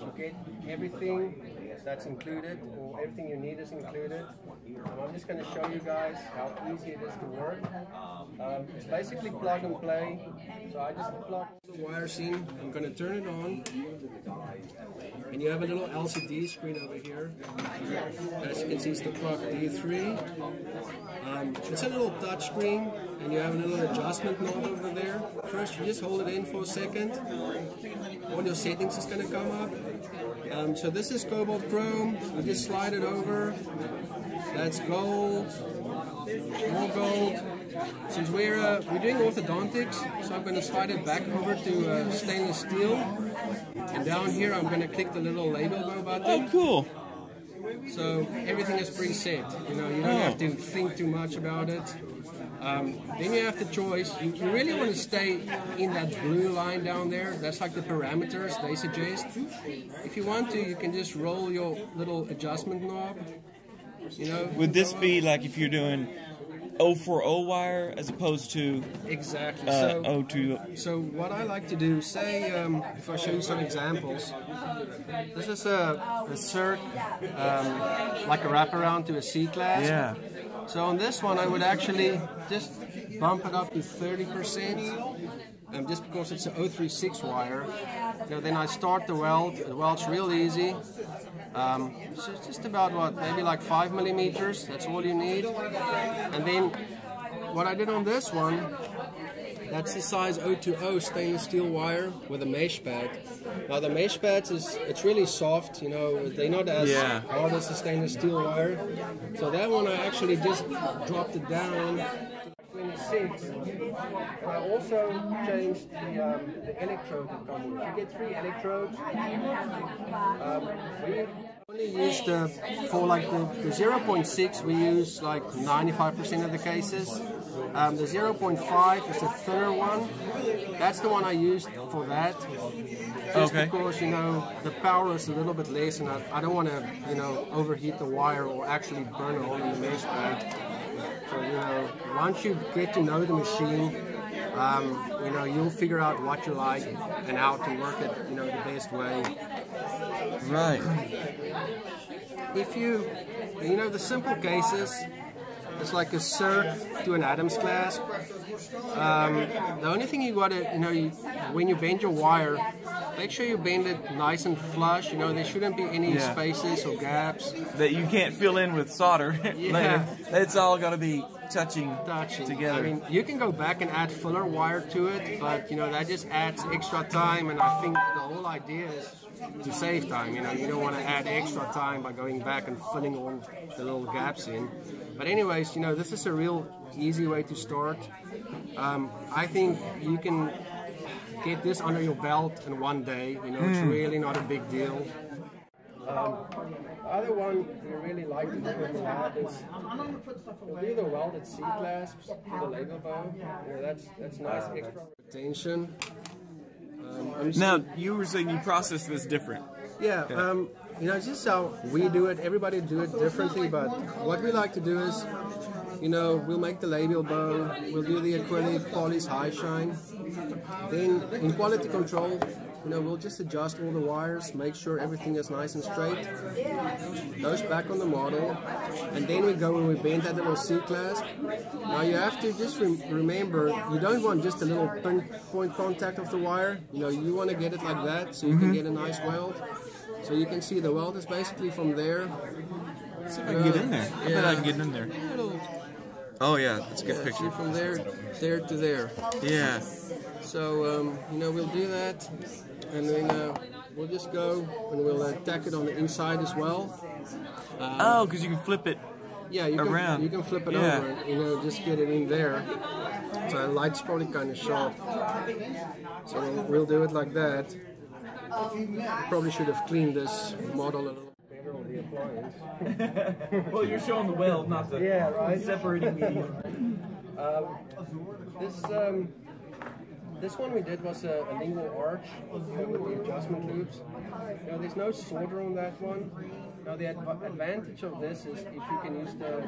you get everything that's included, or everything you need is included. Um, I'm just going to show you guys how easy it is to work. Um, it's basically plug and play. So I just plug the wires in. I'm going to turn it on. And you have a little LCD screen over here. As you can see, it's the PUK D3. Um, it's a little touch screen, and you have a little adjustment knob over there. First, you just hold it in for a second. All your settings is going to come up. Um, so this is cobalt chrome. We just slide it over. That's gold. More gold. Since we're uh, we're doing orthodontics, so I'm going to slide it back over to uh, stainless steel. And down here, I'm going to click the little label go button. Oh, cool. So everything is preset. You know, you don't Oh. have to think too much about it. Um, then you have the choice. You, you really want to stay in that blue line down there. That's like the parameters they suggest. If you want to, you can just roll your little adjustment knob. You know, Would this be like if you're doing 040 wire as opposed to exactly. uh, so, 02? So what I like to do, say, um, if I show you some examples, this is a, a circ, um, like a wraparound to a C-clasp. Yeah. So on this one, I would actually just bump it up to 30%, um, just because it's an 036 wire. Know, then I start the weld. The weld's real easy. Um, so it's just about what, maybe like five millimeters. That's all you need. And then what I did on this one, that's the size 020 stainless steel wire with a mesh pad. Now the mesh pads is it's really soft, you know, they're not as Yeah. hard as the stainless steel wire. So that one I actually just dropped it down to 26. I also changed the, um, the electrode that come with. it. You get three electrodes. Um, we only use the for like the, the 0.6 we use like 95% of the cases. Um, the 0.5 is the thinner one. That's the one I used for that. Just Okay. because you know the power is a little bit less, and I, I don't want to you know overheat the wire or actually burn a hole in the mesh pad. So you know once you get to know the machine, um, you know you'll figure out what you like and how to work it you know the best way Right. if you, you know, the simple cases, it's like a circ to an Adams clasp. Um, the only thing you gotta, you know, you, when you bend your wire, make sure you bend it nice and flush. You know, there shouldn't be any Yeah. spaces or gaps. That you can't fill in with solder later. It's all got to be touching touching. together. I mean, you can go back and add fuller wire to it, but you know that just adds extra time. And I think the whole idea is to save time. You know, you don't want to add extra time by going back and filling all the little gaps in. But anyways, you know, this is a real easy way to start. Um, I think you can get this under your belt in one day. You know, it's really not a big deal. Um, the other one we really like to do in the lab is we'll do the welded C clasps for the labial bow. You know, that's that's nice extra retention. Now, you were saying you process this different. yeah, um, you know, it's just how we do it. Everybody do it differently, but what we like to do is, you know, we'll make the labial bow, we'll do the acrylic polish high shine. Then in quality control, you know, we'll just adjust all the wires, make sure everything is nice and straight. Goes back on the model, and then we go and we bend that little C clasp. Now you have to just rem- remember, you don't want just a little pinpoint contact of the wire. You know, you want to get it like that so you can mm-hmm. get a nice weld. So you can see the weld is basically from there. Let's See if I can get in there. I bet I can get in there. Oh, yeah. That's a good see picture. from there, there to there. Yeah. So um, you know we'll do that, and then uh, we'll just go and we'll uh, tack it on the inside as well. Oh, because you can flip it. Yeah, you Around. can you can flip it Yeah. over, and, you know, just get it in there. So the light's probably kind of sharp. So we'll, we'll do it like that. Probably should have cleaned this model a little better on the appliance. Well, you're showing the weld, not the Yeah, right. separating medium. Um, this um, this one we did was a, a lingual arch you know, with the adjustment loops. You know, there's no solder on that one. Now the adv- advantage of this is if you can use the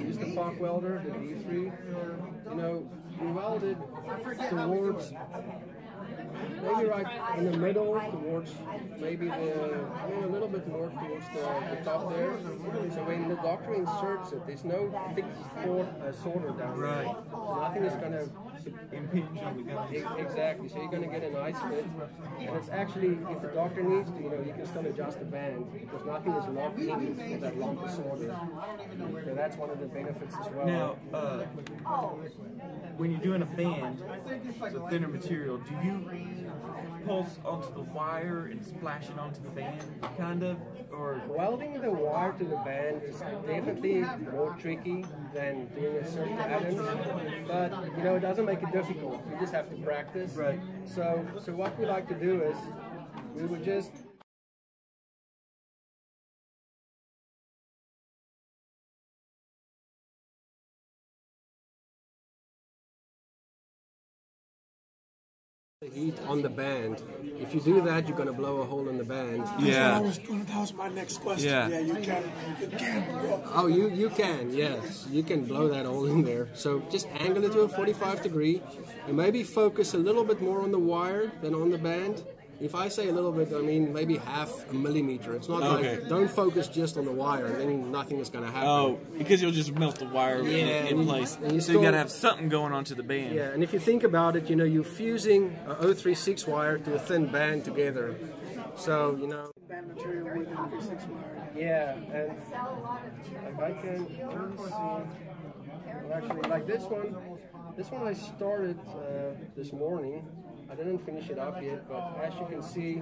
use the PUK welder, the D3, you know, we welded it towards maybe right in the middle towards maybe the a little bit more towards the, the top there. So when the doctor inserts it, there's no thick uh, solder down there. Right. So nothing is gonna Impinge on the gun. Exactly. So you're going to get a nice fit, and it's actually if the doctor needs to, you know, you can still adjust the band because nothing is locked in with that lump disorder. solder. So that's one of the benefits as well. Now, uh, when you're doing a band, so thinner material, do you pulse onto the wire and splash it onto the band, kind of, or Welding the wire to the band is definitely more tricky than doing a certain pattern, but you know it doesn't make it difficult. You just have to practice. Right. So, so what we like to do is we would just the on the band. If you do that, you're going to blow a hole in the band. Yeah. I was that was my next question. Yeah. Yeah, you can, you can. bro. Oh, you you can, yes, you can blow that hole in there. So just angle it to a 45 degree, and maybe focus a little bit more on the wire than on the band. If I say a little bit, I mean maybe half a millimeter. It's not Okay. like don't focus just on the wire, then nothing is going to happen. Oh, because you'll just melt the wire Yeah, in, and in you- place. and you so you gotta have something going on to the band. Yeah, and if you think about it, you know, you're fusing a 036 wire to a thin band together. So you know. Band material with an 36 wire. Yeah, and if I can, see. Actually, like this one, this one I started uh, this morning. I didn't finish it up yet, but as you can see, you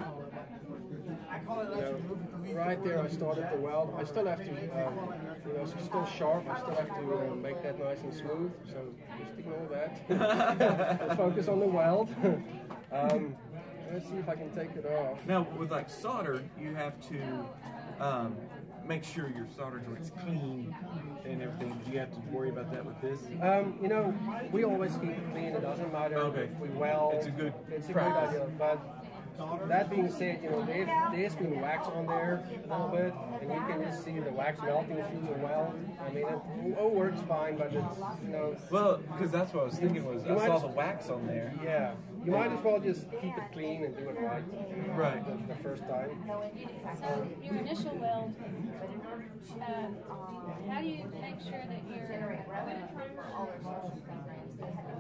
know, right there I started the weld. I still have to, uh, you know, it's still sharp. I still have to uh, make that nice and smooth. So just ignore that. Focus on the weld. um, let's see if I can take it off. now with like solder, you have to um, make sure your solder joint's clean and everything. Do you have to worry about that with this? Um, you know, we always keep it clean. It doesn't matter Okay. if we weld. It's a good It's a practice. good idea. But that being said, you know, there's, there's been wax on there a little bit, and you can just see the wax melting through the weld. I mean, it all works fine, but it's, you know, Well, because that's what I was thinking was I saw the wax on there. yeah. You might as well just keep it clean and do it right. Right. The, the first time. So your initial weld, um, how do you make sure that your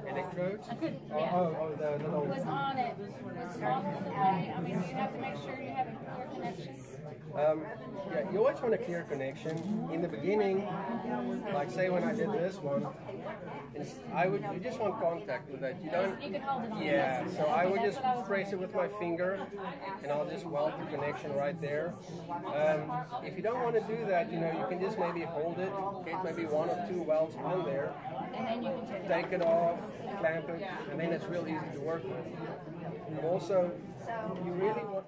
Electrodes? I couldn't, Oh, yeah, oh, oh, the little. was on it, was modeled the way, I mean, you have to make sure you have a clear connection. Um, yeah, you always want a clear connection. In the beginning, like say when I did this one, it's, I would you just want contact with that. You don't. You can hold it. Yeah, so I would just what I was press it with my finger, and I'll just weld the connection right there. Um, if you don't want to do that, you know, you can just maybe hold it, get maybe one or two welds on there, And then you can take it. take it off, clamp it, and then it's real easy to work with. And also, you really want.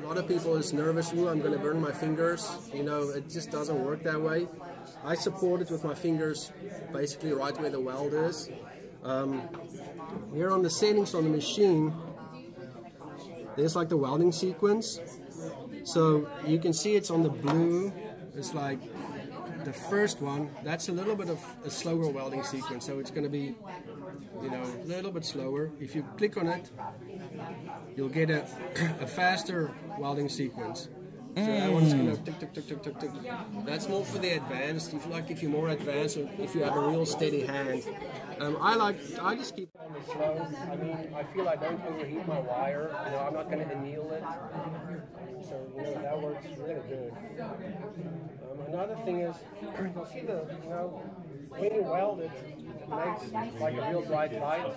A lot of people is nervous, ooh, I'm going to burn my fingers. You know, it just doesn't work that way. I support it with my fingers basically right where the weld is. Um, here on the settings on the machine, there's like the welding sequence. So you can see it's on the blue. It's like the first one. That's a little bit of a slower welding sequence. So it's going to be, you know, a little bit slower. If you click on it, you'll get a, a faster welding sequence. So that one's gonna tick tick tick tick tick tick. That's more for the advanced. If you like, if you're more advanced, or if you have a real steady hand. Um, I like, I just keep it on the slow. I mean, I feel I don't overheat my wire. You know, I'm not gonna anneal it. So you know that works really good. Um, another thing is, you'll see the, you know, when you weld it, it makes like a real bright light.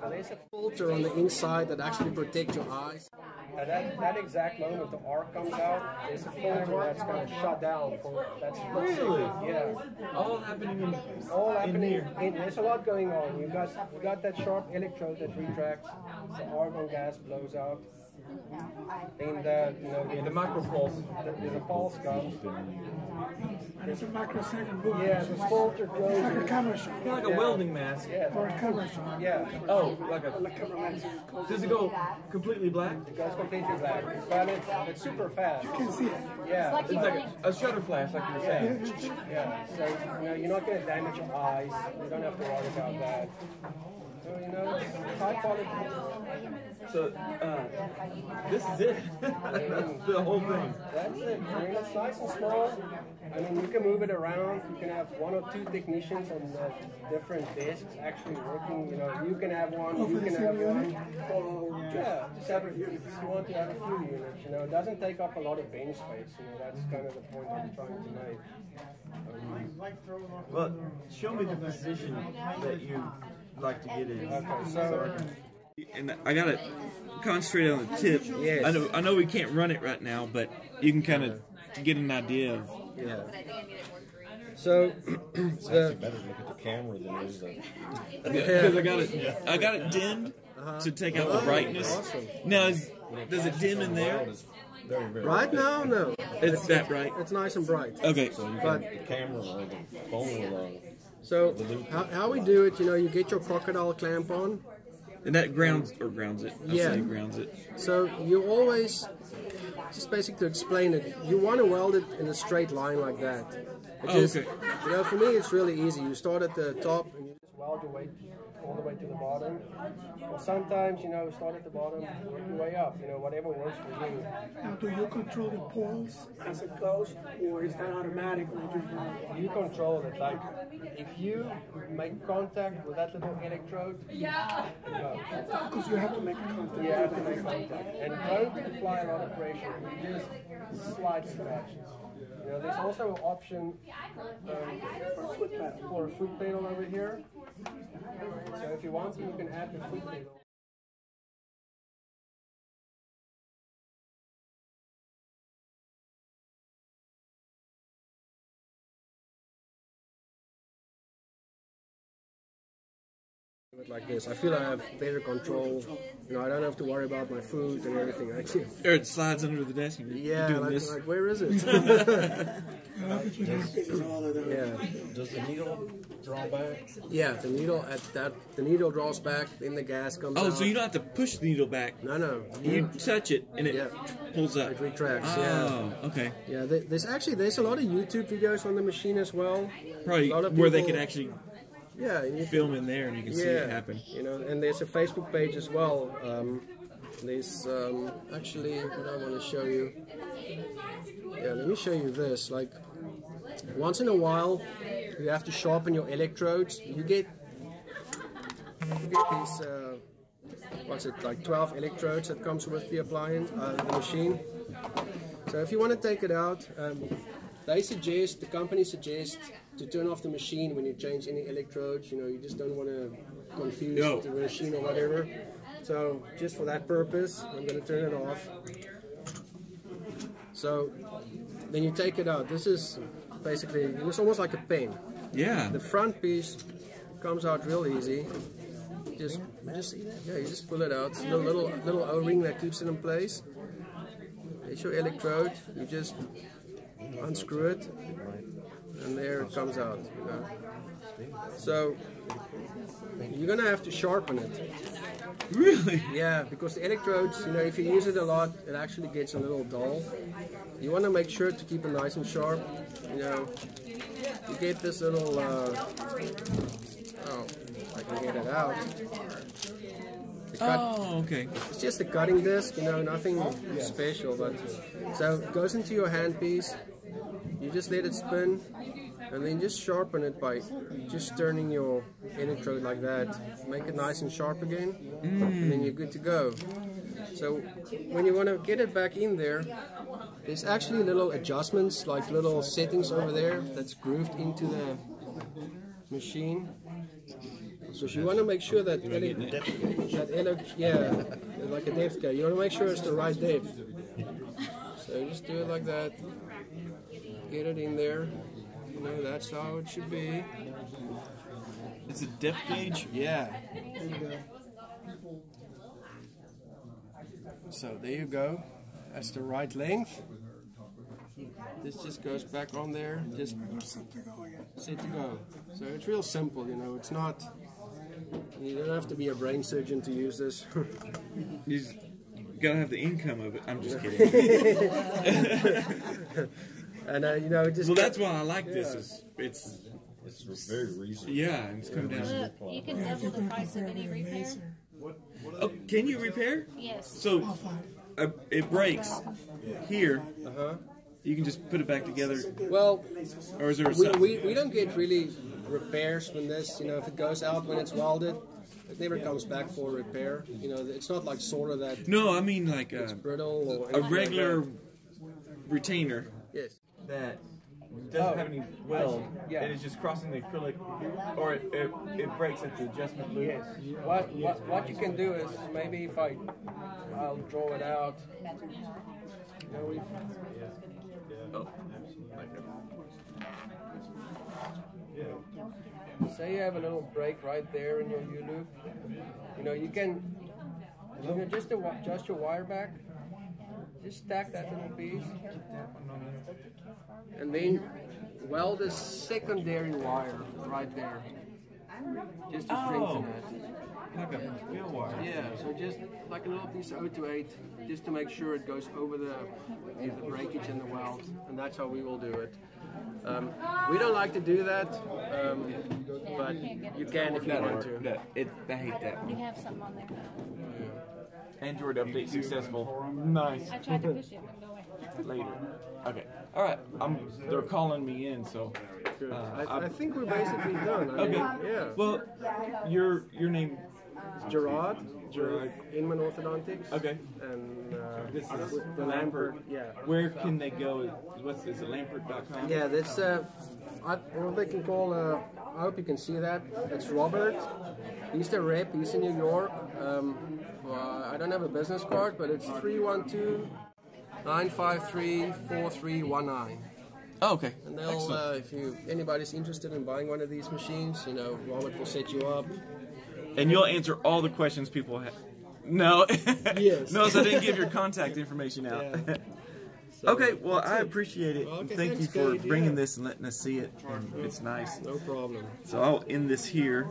So there's a filter on the inside that actually protects your eyes. At that, that exact moment the arc comes out, there's a filter that's going to shut down for that split second. Really? Yeah. All happening in All in happening. here. in- there's a lot going on. You got you got that sharp electrode that retracts. The argon gas blows out. In the uh, you know Yeah, the micro pulse. there's a pulse comes. And it's a microsecond movement. Yeah, the filter It's like a goes. camera shot. Kind of like a welding mask. Yeah, Or a camera shot. yeah. Oh, like a. Like camera lens. Does it go completely black? It goes completely black, but it's, it's super fast. You can see it. Yeah, Like It's like a, a shutter flash, like you were saying. yeah. So you know, you're not going to damage your eyes. You don't have to worry about that. So you know, it's high quality. So, uh, this is it. That's the whole thing. That's it. I mean, it's nice and small. I mean, you can move it around. You can have one or two technicians on the different desks actually working. You know, you can have one, you can have unit? one. Yeah, just have a few. If you want to have a few units, you know, it doesn't take up a lot of bench space. You know, that's kind of the point I'm trying to make. Well, show me the position that you like to get in. Okay, so And I gotta concentrate on the tip. Yes. I know I know we can't run it right now, but you can kind of get an idea of. yeah. So It's actually better to look at the camera than it is the. Because I got it, I got it dimmed to take out the brightness. awesome. Now, is, does it dim in there? Very, very right now, no, It's that bright. it's nice and bright. Okay. So you got the camera or the phone will, uh, So how, how we do it, you know, you get your crocodile clamp on. And that grounds or grounds it. I'll Yeah. say grounds it. So you always, just basically to explain it, you want to weld it in a straight line like that. It Oh, just- okay. You know, for me it's really easy. You start at the top and you just weld your way all the way to the bottom. Sometimes, you know, start at the bottom, work your way up. You know, whatever works for you. Now, do you control the pulse as it goes, or is that automatic you? You control it. Like if you make contact with that little electrode, yeah, Because you have to make contact. you have to make contact and don't apply a lot of pressure. You just slightly touch. You know, there's also an option um, for, a foot pedal, for a foot pedal over here. So if you want to, you can add the foot pedal. Like this, I feel I have better control. You know, I don't have to worry about my food and everything. I can, Or it slides under the desk and you're yeah, doing like, this. like where is it? yeah. does the needle draw back? Yeah, the needle at that the needle draws back, then the gas comes Oh, out. so you don't have to push the needle back. No, no. You touch it and it Yeah. pulls up. It retracts. Oh, Yeah. okay. Yeah. There's actually there's a lot of YouTube videos on the machine as well. Probably A where they people- could actually Yeah. And you, film in there and you can see it yeah. happen. You know, and there's a Facebook page as well. Um, there's um, actually what I want to show you. Yeah, let me show you this. Like once in a while, you have to sharpen your electrodes. You get you get these. Uh, what's it like 12 electrodes that comes with the appliance uh, the machine so if you want to take it out um, they suggest the company suggests to turn off the machine when you change any electrodes you know you just don't want to confuse the machine or whatever so just for that purpose I'm going to turn it off so then you take it out this is basically it's almost like a pen Yeah. the front piece comes out real easy. Just, just yeah, you just pull it out. It's a little little, O-ring that keeps it in place. There's your electrode. You just unscrew it, and there it comes out. You know. So you're gonna have to sharpen it. Really? Yeah, because the electrodes, you know, if you use it a lot, it actually gets a little dull. You want to make sure to keep it nice and sharp. You know, you get this little, uh, oh, I can get it out. Cut, Oh, okay. It's just a cutting disc, you know, nothing special. But so it goes into your handpiece. You just let it spin, and then just sharpen it by just turning your electrode like that. Make it nice and sharp again, and then you're good to go. So when you want to get it back in there, there's actually little adjustments, like little settings over there that's grooved into the machine. So you want to make sure that ele- that ele- yeah, like a depth gauge. You want to make sure it's the right depth. So just do it like that. Get it in there. You know that's how it should be. It's a depth gauge. Yeah. So there you go. That's the right length. This just goes back on there. Just set to go. So it's real simple, you know. It's not. You don't have to be a brain surgeon to use this. You just gotta have the income of it. I'm just kidding. and uh, you know, just well, that's why I like this. Is it's It's very reasonable. yeah, and it's come down. Look, you can double the price of any repair. Oh, can you repair? Yes. So uh, it breaks here. Uh-huh. You can just put it back together, well, or is there a we, we, we don't get really repairs from this. You know, if it goes out when it's welded, it never comes back for repair. You know, it's not like solder that No, I mean like uh, brittle or a anything like regular retainer Yes. That oh. doesn't Oh, have any weld, Yeah. and it's just crossing the acrylic, or it, it, it breaks at the adjustment loop. Yes. What, what what you can do is maybe if I I'll draw it out. Oh, you know, Oh. say you have a little break right there in your U loop. You know, you can you know, just adjust your wire back. Just stack that little piece, and then weld a secondary wire right there, just to strengthen Oh. it. Like a fill wire. Yeah, so just like a little piece of 028, just to make sure it goes over the, the breakage in the weld, and that's how we will do it. Um, we don't like to do that, um, but you can if you want to. That, it, I hate that. You have something on there. Android update successful. Nice. I tried to push it, wouldn't go away. Later. Okay. All right. I'm. They're calling me in, so. Uh, I, I think we're basically done. I Okay. mean, yeah. Well, your your name. Gerhard, Gerhard. Inman Orthodontics, Okay. and uh, This is with the Lampert. Yeah. Where can they go? What's this? Lampert.com. Yeah, that's uh, I, what they can call. Uh, I hope you can see that. It's Robert. He's the rep. He's in New York. Um, uh, I don't have a business card, but it's 312 953 4319. Oh, okay. And they'll, uh, if you anybody's interested in buying one of these machines, you know, Robert will set you up. and you'll answer all the questions people have. No. Yes. no, so I didn't give your contact information out. Yeah. Okay, well, I appreciate it. Okay, Thank you for Dave, bringing yeah. this and letting us see it. And it's nice. No problem. So I'll end this here.